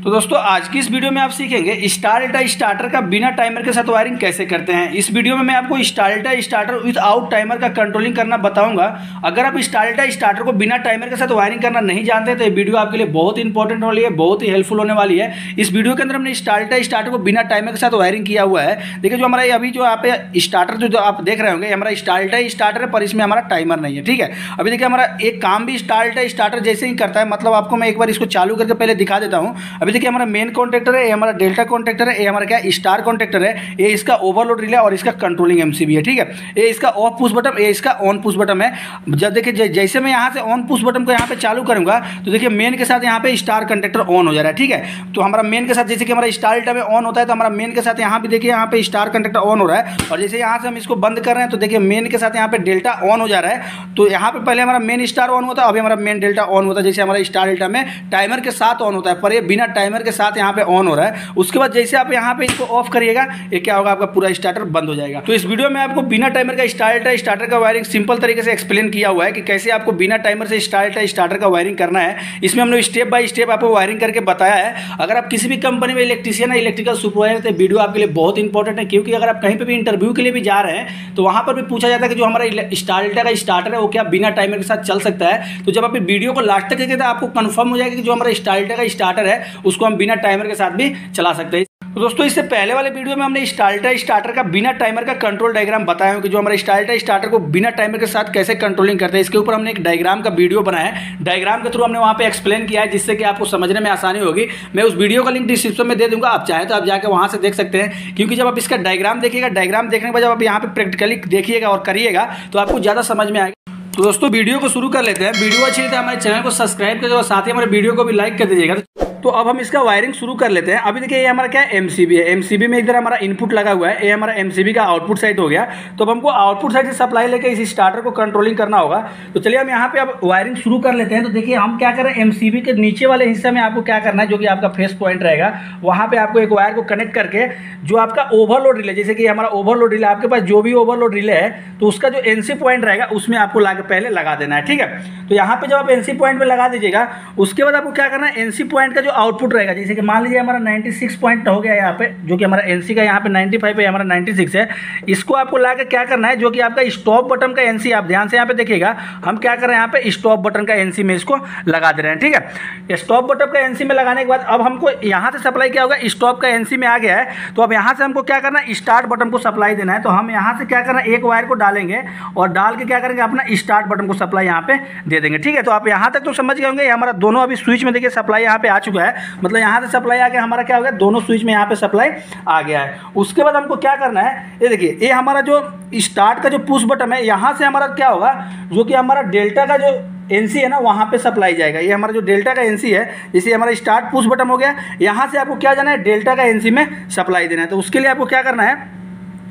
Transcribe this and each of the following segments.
तो दोस्तों, आज की इस वीडियो में आप सीखेंगे स्टार डेटा स्टार्टर का बिना टाइमर के साथ वायरिंग कैसे करते हैं। इस वीडियो में मैं आपको स्टार डेटा स्टार्टर विद आउट टाइमर का कंट्रोलिंग करना बताऊँगा। अगर आप स्टार डेटा स्टार्टर को बिना टाइमर के साथ वायरिंग करना नहीं जानते तो ये वीडियो आपके लिए बहुत इंपॉर्टेंट वाली है, बहुत ही हेल्पफुल होने वाली है। इस वीडियो के अंदर हमने स्टार डेटा स्टार्टर को बिना टाइमर के साथ वायरिंग किया हुआ है। देखिए, जो हमारा अभी जो आप स्टार्टर जो आप देख रहे होंगे हमारा स्टार डेटा स्टार्टर है, पर इसमें हमारा टाइमर नहीं है, ठीक है? अभी देखिए, हमारा एक काम भी स्टार डेटा स्टार्टर जैसे ही करता है मतलब आपको मैं एक बार इसको चालू करके पहले दिखा देता हूँ। अभी देखिए हमारा मेन कॉन्ट्रेक्टर है, ये हमारा डेल्टा कॉन्ट्रेक्टर है, ये हमारा क्या स्टार कॉन्ट्रेक्टर है। ये इसका ओवरलोड रिले और इसका कंट्रोलिंग एमसीबी है, ठीक है? ये इसका ऑफ़ पुश बटन ये इसका ऑन पुश बटन है। जब देखिए जैसे मैं यहाँ से ऑन पुश बटन को यहाँ पे चालू करूँगा तो देखिए मेन के साथ यहाँ पे स्टार कंट्रेक्टर ऑन हो जा रहा है, ठीक है? तो हमारा मेन के साथ जैसे कि हमारा स्टार डेल्टा में ऑन होता है तो हमारा मेन के साथ यहाँ पे देखिए यहाँ पे स्टार कंट्रेक्टर ऑन हो रहा है। और जैसे यहाँ से हम इसको बंद कर रहे हैं तो देखिए मेन के साथ यहाँ पे डेल्टा ऑन हो जा रहा है। तो यहाँ पे पहले हमारा मेन स्टार ऑन होता है अभी हमारा मेन डेल्टा ऑन होता है जैसे हमारा स्टार डेल्टा में टाइमर के साथ ऑन होता है, पर ये बिना टाइमर के साथ यहाँ पे ऑन हो रहा है। उसके बाद जैसे आप यहाँ पे इसको ऑफ़ करिएगा, ये क्या होगा? आपका पूरा स्टार्टर बंद हो जाएगा। तो इस वीडियो में आपको बिना टाइमर का स्टार्टर स्टार्टर का वायरिंग सिंपल तरीके से एक्सप्लेन किया हुआ है कि कैसे आपको बिना टाइमर से स्टार्टर स्टार्टर का वायरिंग करना है। इसमें हमने स्टेप बाय स्टेप आपको वायरिंग करके बताया है। अगर आप किसी भी कंपनी में इलेक्ट्रिशियन है इलेक्ट्रिकल सुपरवाइजर तो वीडियो आपके लिए बहुत इंपॉर्टेंट है, क्योंकि अगर आप कहीं पर भी इंटरव्यू के लिए भी जा रहे हैं तो वहाँ पर भी पूछा जाता है कि जो हमारा स्टार्टर का स्टार्टर है, वो क्या बिना टाइमर के साथ चल सकता है? तो जब आप वीडियो को लास्ट तक देखें तो आपको कन्फर्म हो जाएगा कि जो हमारा स्टार्टर का स्टार्टर है उसको हम बिना टाइमर के साथ भी चला सकते हैं। तो दोस्तों, इससे पहले वाले वीडियो में हमने स्टार्टर स्टार्टर का बिना टाइमर का कंट्रोल डायग्राम बताया हूँ कि जो हमारे स्टार्टर स्टार्टर को बिना टाइमर के साथ कैसे कंट्रोलिंग करते हैं, इसके ऊपर हमने एक डायग्राम का वीडियो बनाया है। डायग्राम के थ्रू हमने वहाँ पे एक्सप्लेन किया है, जिससे कि आपको समझने में आसानी होगी। मैं उस वीडियो का लिंक डिस्क्रिप्शन में दे दूँगा, आप चाहें तो आप जाकर वहाँ से देख सकते हैं। क्योंकि जब आप इसका डायग्राम देखिएगा डायग्राम देखने के बाद जब आप यहाँ पर प्रैक्टिकली देखिएगा और करिएगा तो आपको ज़्यादा समझ में आएगा। तो दोस्तों वीडियो को शुरू कर लेते हैं। वीडियो अच्छी है हमारे चैनल को सब्सक्राइब कर साथ ही हमारे वीडियो को भी लाइक कर दीजिएगा। तो अब हम इसका वायरिंग शुरू कर लेते हैं। अभी देखिए, ये हमारा क्या है? एमसीबी है। एमसीबी में इधर हमारा इनपुट लगा हुआ है। ये हमारा एमसीबी का आउटपुट साइड हो गया। तो अब हमको आउटपुट साइड से सप्लाई लेकर इस स्टार्टर को कंट्रोलिंग करना होगा। तो चलिए, हम यहाँ पे अब वायरिंग शुरू कर लेते हैं। तो देखिए, हम क्या करें एमसीबी के नीचे वाले हिस्से में आपको क्या करना है, जो कि आपका फेस पॉइंट रहेगा, वहाँ पर आपको एक वायर को कनेक्ट करके, जो आपका ओवरलोड रिले जैसे कि हमारा ओवरलोड रिले आपके पास जो भी ओवरलोड रिले है तो उसका जो एनसी पॉइंट रहेगा, उसमें आपको ला पहले लगा देना है। ठीक है? तो यहाँ पे जब आप एनसी पॉइंट पे लगा दीजिएगा, उसके बाद आपको क्या करना है? एनसी पॉइंट का जो आउटपुट रहेगा, जैसे कि मान लीजिए हमारा 96 पॉइंट हो गया यहाँ पे, जो कि हमारा एनसी का यहाँ पे 95 है हमारा 96 है, इसको आपको ला क्या करना है, जो कि आपका स्टॉप बटन का एनसी आप ध्यान से यहाँ पे देखिएगा, हम क्या कर रहे हैं यहाँ पे स्टॉप बटन का एनसी में इसको लगा दे रहे हैं, ठीक है? स्टॉप बटन का एनसी में लगाने के बाद, अब हमको यहाँ से सप्लाई क्या होगा स्टॉप का एनसी में आ गया है तो अब यहाँ से हमको क्या करना है स्टार्ट बटन को सप्लाई देना है तो हम यहाँ से क्या करना है, एक वायर को डालेंगे और डाल के क्या करेंगे, अपना स्टार्ट बटन को सप्लाई यहाँ पे दे देंगे, ठीक है? तो आप यहाँ तक तो समझ गए होंगे हमारा दोनों अभी स्विच में देखिए सप्लाई यहाँ पे आ चुका है। मतलब यहाँ से सप्लाई आ गया, हमारा क्या हो गया? दोनों स्विच में यहाँ पे सप्लाई आ गया है। उसके बाद हमको क्या करना है? ये देखिए, ये हमारा जो स्टार्ट का जो पुश बटन है, यहाँ से हमारा क्या होगा? जो कि हमारा डेल्टा का जो एनसी है ना, वहाँ पे सप्लाई जाएगा। ये हमारा जो डेल्टा का एनसी है जैसे हमारा स्टार्ट पुश बटन हो गया। यहाँ से आपको क्या जाना है? डेल्टा का एनसी में सप्लाई देना है। तो उसके लिए आपको क्या करना है?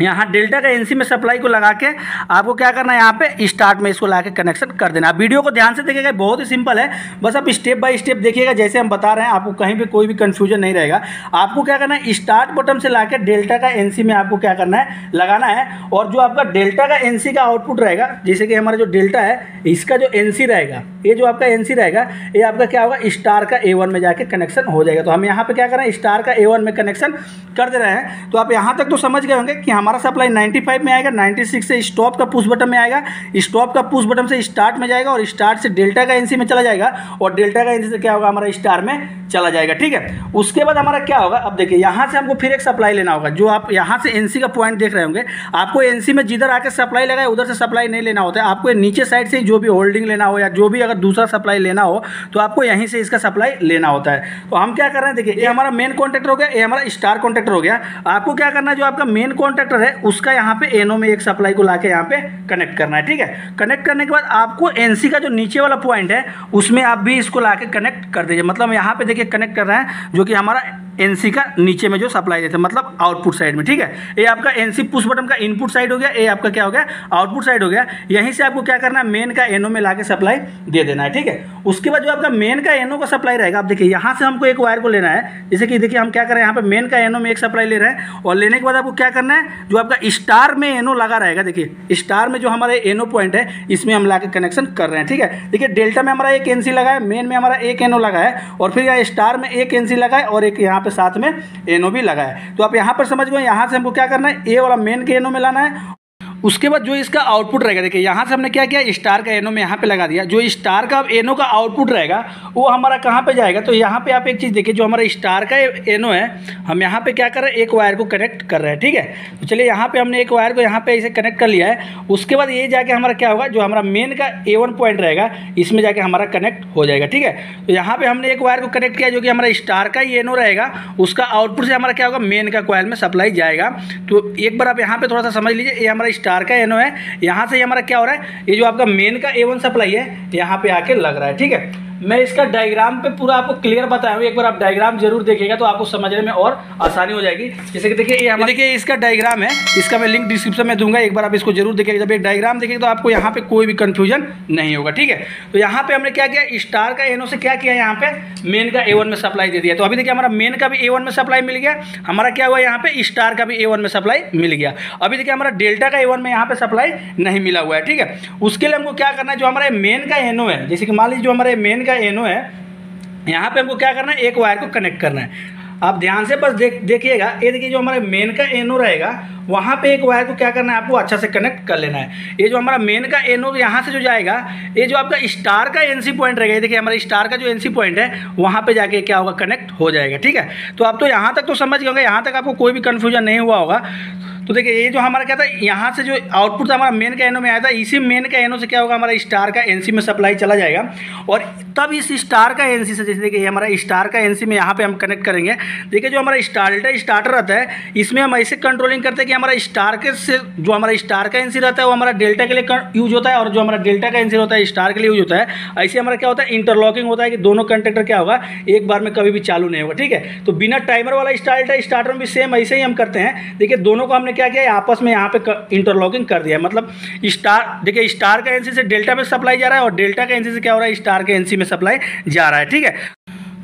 यहाँ डेल्टा का एनसी में सप्लाई को लगा के आपको क्या करना है, यहाँ पे स्टार्ट में इसको ला के कनेक्शन कर देना वीडियो को ध्यान से देखिएगा, बहुत ही सिंपल है। बस आप स्टेप बाय स्टेप देखिएगा, जैसे हम बता रहे हैं, आपको कहीं भी कोई भी कंफ्यूजन नहीं रहेगा। आपको क्या करना है स्टार्ट बटन से ला डेल्टा का एनसी में आपको क्या करना है, लगाना है। और जो आपका डेल्टा का एनसी का आउटपुट रहेगा, जैसे कि हमारा जो डेल्टा है, इसका जो एनसी रहेगा, ये जो आपका एनसी रहेगा, ये आपका क्या होगा स्टार का ए में जाके कनेक्शन हो जाएगा। तो हम यहाँ पे क्या करें स्टार का ए में कनेक्शन कर दे रहे हैं। तो आप यहाँ तक तो समझ गए होंगे कि हमारा हमारा सप्लाई 95 में आएगा 96 से स्टॉप का पुश बटन में आएगा स्टॉप का पुश बटन से स्टार्ट में जाएगा और स्टार्ट से डेल्टा का एनसी में चला जाएगा और डेल्टा का एनसी से क्या होगा, हमारा स्टार में चला जाएगा, ठीक है? उसके बाद हमारा क्या होगा, अब देखिए, यहाँ से हमको फिर एक सप्लाई लेना होगा, जो आप यहाँ से एनसी का पॉइंट देख रहे होंगे, आपको एनसी में जिधर आके सप्लाई लगाए, उधर से सप्लाई नहीं लेना होता है, आपको नीचे साइड से जो भी होल्डिंग लेना हो या जो भी अगर दूसरा सप्लाई लेना हो तो आपको यहीं से इसका सप्लाई लेना होता है। तो हम क्या कर रहे हैं, देखिए, ये हमारा मेन कॉन्ट्रेक्टर हो गया, ये हमारा स्टार कॉन्ट्रेक्टर हो गया। आपको क्या करना है, जो आपका मेन कॉन्ट्रेक्टर है, उसका यहाँ पे एनओ में एक सप्लाई को ला के यहाँ पे कनेक्ट करना है, ठीक है? कनेक्ट करने के बाद आपको एनसी का जो नीचे वाला पॉइंट है, उसमें आप भी इसको लाके कनेक्ट कर दीजिए। मतलब यहाँ पे देखिए कनेक्ट कर रहे हैं, जो कि हमारा एनसी का नीचे में जो सप्लाई देते हैं मतलब आउटपुट साइड में, ठीक है? ये आपका एनसी पुश बटन का इनपुट साइड हो गया, ये आपका क्या हो गया? आउटपुट साइड हो गया। यहीं से आपको क्या करना है? मेन का एनओ में लाके सप्लाई दे देना है, ठीक है? उसके बाद जो आपका मेन का एनओ का सप्लाई रहेगा, आप देखिए, यहाँ से हमको एक वायर को लेना है। जैसे कि देखिए, हम क्या करें यहाँ पे मेन का एनओ में एक सप्लाई ले रहे हैं और लेने के बाद आपको क्या करना है? जो आपका स्टार में एनओ लगा रहेगा, देखिए, स्टार में जो हमारे एनओ पॉइंट है, इसमें हम लाके कनेक्शन कर रहे हैं, ठीक है? देखिए, डेल्टा में हमारा एक एनसी लगा है, मेन में हमारा एक एनओ लगा है और फिर यहाँ स्टार में एक एनसी लगा है और एक यहाँ पे साथ में एनओ भी लगाए तो आप यहाँ पर समझ गए, यहाँ से हमको क्या करना है? ए वाला मेन के एनओ में लाना है उसके बाद जो इसका आउटपुट रहेगा, देखिए, यहाँ से हमने क्या किया? स्टार का एनो में यहाँ पे लगा दिया। जो स्टार का एनो का आउटपुट रहेगा, वो हमारा कहाँ पे जाएगा? तो यहाँ पे आप एक चीज़ देखिए, जो हमारा स्टार का एनो है, हम यहाँ पे क्या कर रहे हैं? एक वायर को कनेक्ट कर रहे हैं, ठीक है? तो चलिए, यहाँ पे हमने एक वायर को यहाँ पे ऐसे कनेक्ट कर लिया है। उसके बाद ये जाके हमारा क्या होगा? जो हमारा मेन का ए पॉइंट रहेगा, इसमें जाके हमारा कनेक्ट हो जाएगा, ठीक है? तो यहाँ पे हमने एक वायर को कनेक्ट किया, जो कि हमारा स्टार का ही एनो रहेगा। उसका आउटपुट से हमारा क्या होगा? मेन का कोयल में सप्लाई जाएगा। तो एक बार आप यहाँ पे थोड़ा सा समझ लीजिए, ये हमारा स्टार का एनो है। यहाँ से हमारा क्या हो रहा है? ये जो आपका मेन का ए सप्लाई है, यहाँ पे आके लग रहा है, ठीक है? मैं इसका डायग्राम पे पूरा आपको क्लियर बताया हूँ। एक बार आप डायग्राम ज़रूर देखिएगा तो आपको समझने में और आसानी हो जाएगी। जैसे कि देखिए, ये देखिए, इसका डायग्राम है। इसका मैं लिंक डिस्क्रिप्शन में दूँगा। एक बार आप इसको ज़रूर देखिएगा। जब एक डायग्राम देखिएगा तो आपको यहाँ पे कोई भी कंफ्यूजन नहीं होगा, ठीक है? तो यहाँ पे हमने क्या किया? स्टार का एनो से क्या किया यहाँ पे? मेन का ए में सप्लाई दे दिया। तो अभी देखिए, हमारा मेन का भी ए में सप्लाई मिल गया। हमारा क्या हुआ यहाँ पे? स्टार का भी ए में सप्लाई मिल गया। अभी देखिए, हमारा डेल्टा का ए में यहाँ पे सप्लाई नहीं मिला हुआ है, ठीक है? उसके लिए हमको क्या करना है? जो हमारे मेन का एनो है, जैसे कि मान लीजिए, जो हमारे मेन का एनो है, यहाँ पे हमको क्या करना है, एक वायर को कनेक्ट करना है। आप ध्यान से बस देख, देखिएगा, ये देखिए जो हमारे मेन का एनो रहेगा, वहाँ पे एक वायर को क्या करना है, आपको अच्छा से कनेक्ट कर लेना है। ये जो हमारा मेन का एनो यहाँ से जो जाएगा, ये जो आपका स्टार का एनसी पॉइंट रहेगा, ये देखिए हमारे स्टार का जो एनसी पॉइंट है, वहाँ पे जाके क्या होगा कनेक्ट हो जाएगा, ठीक है? तो आप तो यहाँ तक तो समझ गए यहाँ तक आपको कोई भी कन्फ्यूज़न नहीं हुआ होगा। तो देखिए, ये जो हमारा क्या था, यहाँ से जो आउटपुट था, हमारा मेन का एनो में आया था, इसी मेन का एनो से क्या होगा, हमारा स्टार का एनसी में सप्लाई चला जाएगा। और तब इस स्टार का एनसी से, जैसे देखिए हमारा स्टार का एनसी में यहाँ पे हम कनेक्ट करेंगे। देखिए, जो हमारा स्टार्टर स्टार्टर रहता है, इसमें हम ऐसे कंट्रोलिंग करते हैं कि हमारा स्टार के से, जो हमारा स्टार का एनसी रहता है, वो हमारा डेल्टा के लिए यूज़ होता है, और जो हमारा डेल्टा का एनसी होता है स्टार के लिए यूज़ होता है। ऐसे हमारा क्या होता है इंटरलॉकिंग होता है कि दोनों कंटेक्टर क्या होगा, एक बार में कभी भी चालू नहीं होगा, ठीक है? तो बिना टाइमर वाला स्टार्टर स्टार्टर में भी सेम ऐसे ही हम करते हैं। देखिए, दोनों को हमने क्या किया? आपस में यहाँ पे इंटरलॉकिंग कर दिया मतलब स्टार देखिए स्टार का एनसी से डेल्टा में सप्लाई जा रहा है और डेल्टा का एनसी से क्या हो रहा है? स्टार के एनसी में सप्लाई जा रहा है। ठीक है?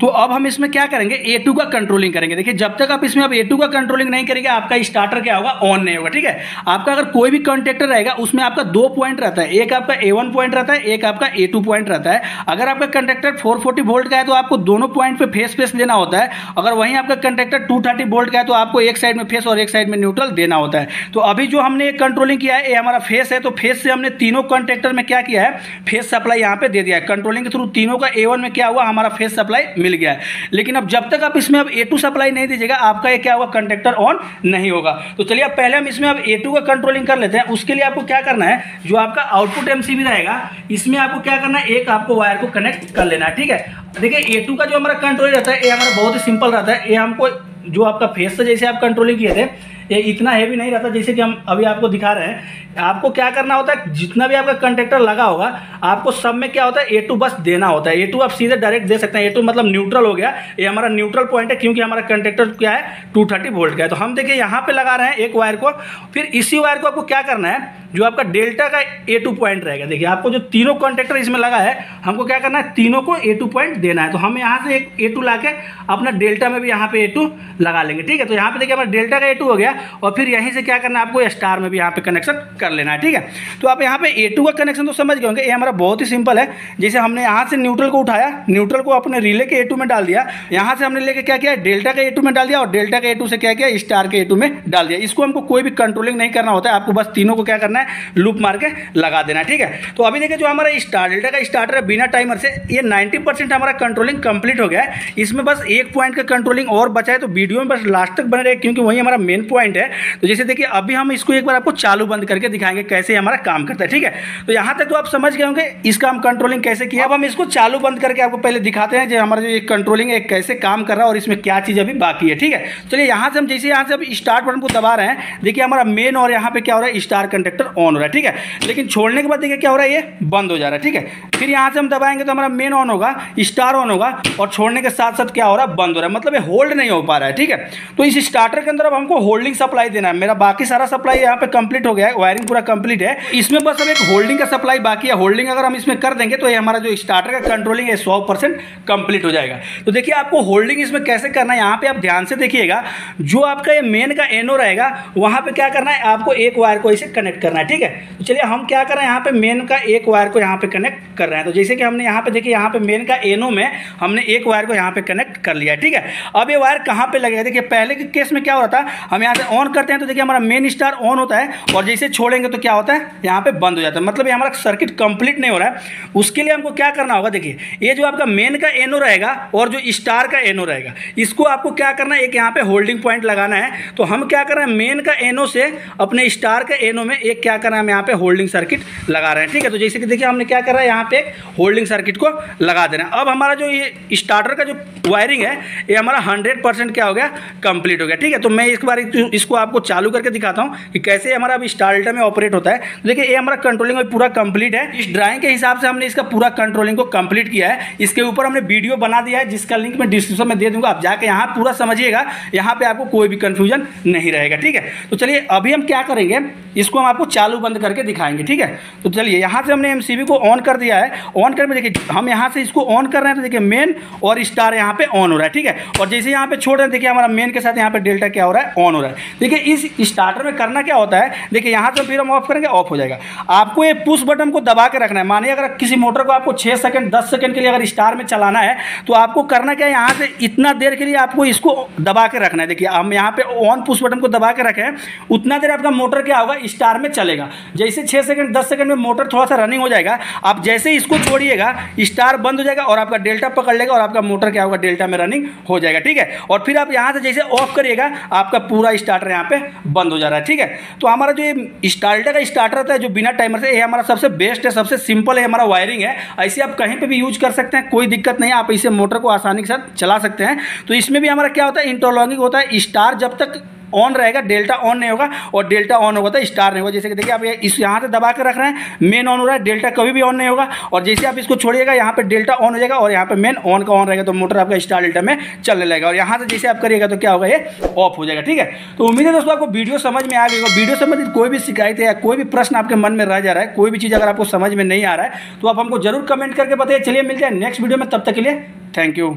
तो अब हम इसमें क्या करेंगे? ए टू का कंट्रोलिंग करेंगे। देखिए, जब तक आप इसमें अब ए टू का कंट्रोलिंग नहीं करेंगे, आपका स्टार्टर क्या होगा? ऑन नहीं होगा, ठीक है? आपका अगर कोई भी कंटेक्टर रहेगा, उसमें आपका दो पॉइंट रहता है। एक आपका ए वन पॉइंट रहता है, एक आपका ए टू पॉइंट रहता है। अगर आपका कंटेक्टर फोर फोर्टी वोल्ट का है तो आपको दोनों पॉइंट पे फेस फेस देना होता है। अगर वहीं आपका कंटेक्टर टू थर्टी वोल्ट का है तो आपको एक साइड में फेस और एक साइड में न्यूट्रल देना होता है। तो अभी जो हमने कंट्रोलिंग किया है, ये हमारा फेस है तो फेस से हमने तीनों कंटेक्टर में क्या किया है? फेस सप्लाई यहाँ पे दे दिया है। कंट्रोलिंग के थ्रू तीनों का ए में क्या हुआ? हमारा फेस सप्लाई मिल गया है। लेकिन अब जब तक आप इसमें अब ए टू सप्लाई नहीं दीजिएगा, आपका ये क्या होगा? कंडक्टर ऑन नहीं होगा। तो चलिए अब पहले हम इसमें अब ए टू का कंट्रोलिंग कर लेते हैं। उसके लिए आपको क्या करना है? जो आपका आउटपुट एमसीबी रहेगा, इसमें आपको क्या करना है? एक आपको वायर को कनेक्ट कर लेना है, ठीक है? देखिए ए टू का जो हमारा कंट्रोल रहता है ये हमारा बहुत ही सिंपल रहता है। ये हमको जो आपका फेस से जैसे आप कंट्रोलिंग किए थे ये इतना हैवी नहीं रहता जैसे कि हम अभी आपको दिखा रहे हैं। आपको क्या करना होता है? जितना भी आपका कंटेक्टर लगा होगा, आपको सब में क्या होता है? ए टू बस देना होता है। ए टू आप सीधे डायरेक्ट दे सकते हैं। ए टू मतलब न्यूट्रल हो गया। ये हमारा न्यूट्रल पॉइंट है क्योंकि हमारा कंटेक्टर क्या है? टू थर्टी वोल्ट का है। तो हम देखिए यहाँ पर लगा रहे हैं एक वायर को। फिर इसी वायर को आपको क्या करना है? जो आपका डेल्टा का ए टू पॉइंट रहेगा देखिए आपको जो तीनों कॉन्ट्रेक्टर इसमें लगा है हमको क्या करना है तीनों को ए टू पॉइंट देना है तो हम यहाँ से एक ए टू ला के अपना डेल्टा में भी यहाँ पे ए टू लगा लेंगे ठीक है तो यहाँ पे देखिए हमारा डेल्टा का ए टू हो गया और फिर यहीं से क्या करना है आपको स्टार में भी यहाँ पे कनेक्शन कर लेना है ठीक है तो आप यहाँ पे ए टू का कनेक्शन तो समझ गए होंगे ये हमारा बहुत ही सिंपल है जैसे हमने यहाँ से न्यूट्रल को उठाया न्यूट्रल को अपने रिले के ए टू में डाल दिया यहाँ से हमने लेके क्या किया डेल्टा का ए टू में डाल दिया और डेल्टा का ए टू से क्या किया स्टार के ए टू में डाल दिया इसको हमको कोई भी कंट्रोलिंग नहीं करना होता है आपको बस तीनों को क्या करना है लूप मार के लगा देना, ठीक है? तो अभी देखिए जो हमारा स्टार, डेल्टा का स्टार्टर है बिना टाइमर से, ये नाइन्टी हमारा कंट्रोलिंग कंप्लीट हो गया है। इसमें बस एक पॉइंट का कंट्रोलिंग और बचा है तो वीडियो में बस लास्ट तक बने रहे, क्योंकि वही हमारा मेन पॉइंट है। तो जैसे देखिए, अभी हम इसको एक बार आपको चालू बंद करके दिखाएँगे कैसे हमारा काम करता है, ठीक है? तो यहाँ तक तो आप समझ गए होंगे इसका हम कंट्रोलिंग कैसे किया अब हम इसको चालू बंद करके आपको पहले दिखाते हैं जो हमारा जो ये कंट्रोलिंग है, कैसे काम कर रहा है और इसमें क्या चीज़ अभी बाकी है, ठीक है? चलिए, यहाँ से हम जैसे यहाँ से अब स्टार्ट बटन को दबा रहे हैं। देखिए, हमारा मेन और यहाँ पे क्या हो रहा है स्टार कंडक्टर मीटर ऑन हो रहा है, ठीक है? लेकिन छोड़ने के बाद देखिए क्या हो रहा है, ये बंद हो जा रहा है, ठीक है? फिर यहाँ से हम दबाएँगे तो हमारा मेन ऑन होगा स्टार ऑन होगा, और छोड़ने के साथ साथ क्या हो रहा है, बंद हो रहा है। मतलब ये होल्ड नहीं हो पा रहा है, ठीक है? तो इस स्टार्टर के अंदर अब हमको होल्डिंग सप्लाई देना है। मेरा बाकी सारा सप्लाई यहाँ पे कंप्लीट हो गया है वायरिंग पूरा कंप्लीट है। इसमें बस अब एक होल्डिंग का सप्लाई बाकी है। होल्डिंग अगर हम इसमें कर देंगे तो ये हमारा जो स्टार्टर का कंट्रोलिंग है सौ परसेंट कंप्लीट हो जाएगा। तो देखिए आपको होल्डिंग इसमें कैसे करना है, यहाँ पे आप ध्यान से देखिएगा, जो आपका ये मेन का एनो रहेगा, वहाँ पे क्या करना है, आपको एक वायर को इसे कनेक्ट करना है, ठीक है? तो चलिए हम क्या कर रहे हैं, यहाँ पे मेन का एक वायर को यहाँ पे कनेक्ट कर रहे हैं। तो जैसे कि हमने यहाँ पे, देखिए यहाँ पे मेन का एनो में हमने एक वायर को यहाँ पे कनेक्ट कर लिया ठीक है? अब ये वायर कहाँ पे लगेगा? देखिए, पहले के केस में क्या हो रहा था, हम यहाँ से ऑन करते हैं तो देखिए हमारा मेन स्टार ऑन होता है, और जैसे छोड़ेंगे तो क्या होता है, यहाँ पे बंद हो जाता है। मतलब ये हमारा सर्किट कंप्लीट नहीं हो रहा है। उसके लिए हमको क्या करना होगा, देखिए, ये जो आपका मेन का एनो रहेगा, और जो स्टार का एनो रहेगा, इसको आपको क्या करना है, एक यहाँ पे होल्डिंग पॉइंट लगाना है। तो हम क्या कर रहे हैं मेन का एनो से अपने स्टार का एनो में एक क्या करना है? हम यहाँ पे होल्डिंग सर्किट लगा रहे हैं, ठीक है? तो जैसे कि देखिए, हमने क्या करा है? यहाँ पे होल्डिंग सर्किट को लगा देना अब हमारा जो ये स्टार्टर का जो वायरिंग है, ये हमारा हंड्रेड परसेंट क्या हो गया? कंप्लीट हो गया, ठीक है? तो मैं इस बार इसको आपको चालू करके दिखाता हूँ कि कैसे हमारा अभी स्टार्टर में ऑपरेट होता है। देखिए, ये हमारा कंट्रोलिंग पूरा कंप्लीट है। इस ड्राइंग के हिसाब से हमने इसका पूरा कंट्रोलिंग को कंप्लीट किया है। इसके ऊपर हमने वीडियो बना दिया है, जिसका लिंक मैं डिस्क्रिप्शन में दे दूँगा। आप जाके यहाँ पूरा समझिएगा, यहाँ पे आपको कोई भी कंफ्यूजन नहीं रहेगा, ठीक है? तो चलिए, अभी हम क्या करेंगे? इसको हम आपको चालू बंद करके दिखाएँगे, ठीक है? तो चलिए, यहाँ से हमने एमसीबी को ऑन कर दिया है। ऑन कर देखिए, हम यहाँ से इसको ऑन कर रहे हैं तो देखिए मेन और स्टार यहाँ पे ऑन हो रहा है, ठीक है? और जैसे यहाँ पे छोड़ रहे हैं, देखिए हमारा मेन के साथ यहाँ पे डेल्टा क्या हो रहा है? ऑन हो रहा है। देखिए, इस स्टार्टर में करना क्या होता है? देखिए, यहाँ से फिर हम ऑफ़ करेंगे ऑफ़ हो जाएगा। आपको ये पुश बटन को दबा के रखना है। मानिए, अगर किसी मोटर को आपको छः सेकंड दस सेकंड के लिए अगर स्टार में चलाना है तो आपको करना क्या है? यहाँ से इतना देर के लिए आपको इसको दबा के रखना है। देखिए, हम यहाँ पे ऑन पुश बटन को दबा के रखें, उतना देर आपका मोटर क्या होगा? स्टार में चलेगा। जैसे छः सेकंड, दस सेकंड में मोटर थोड़ा सा रनिंग हो जाएगा, आप जैसे इसको छोड़िएगा स्टार बंद हो जाएगा और आपका डेल्टा पकड़ लेगा और आपका मोटर क्या होगा डेल्टा में रनिंग हो जाएगा, ठीक है? और फिर आप यहाँ से जैसे ऑफ़ करिएगा, आपका पूरा स्टार्टर यहाँ पे बंद हो जा रहा है, ठीक है? तो हमारा जो स्टार्टर का स्टार्टर होता है, जो बिना टाइमर से, ये हमारा सबसे बेस्ट है, सबसे सिंपल है हमारा वायरिंग है। ऐसे आप कहीं पर भी यूज़ कर सकते हैं, कोई दिक्कत नहीं आप इसे मोटर को आसानी के साथ चला सकते हैं। तो इसमें भी हमारा क्या होता है इंटरलॉगिंग होता है स्टार जब तक ऑन रहेगा डेल्टा ऑन नहीं होगा, और डेल्टा ऑन होगा तो स्टार नहीं होगा। जैसे कि देखिए, आप इस यहाँ से दबा कर रख रहे हैं मेन ऑन हो रहा है डेल्टा कभी भी ऑन नहीं होगा, और जैसे आप इसको छोड़िएगा, यहाँ पे डेल्टा ऑन हो जाएगा, और यहाँ पे मेन ऑन का ऑन रहेगा तो मोटर आपका स्टार डेल्टा में चलने लगेगा। और यहाँ से जैसे आप करिएगा तो क्या होगा, ये ऑफ़ हो जाएगा, ठीक है? तो उम्मीद है दोस्तों, आपको वीडियो समझ में आ गई वीडियो संबंधित कोई भी शिकायत है या कोई भी प्रश्न आपके मन में रह जा रहा है, कोई भी चीज़ अगर आपको समझ में नहीं आ रहा है तो आप हमको ज़रूर कमेंट करके बताइए। चलिए, मिलते हैं नेक्स्ट वीडियो में, तब तक के लिए थैंक यू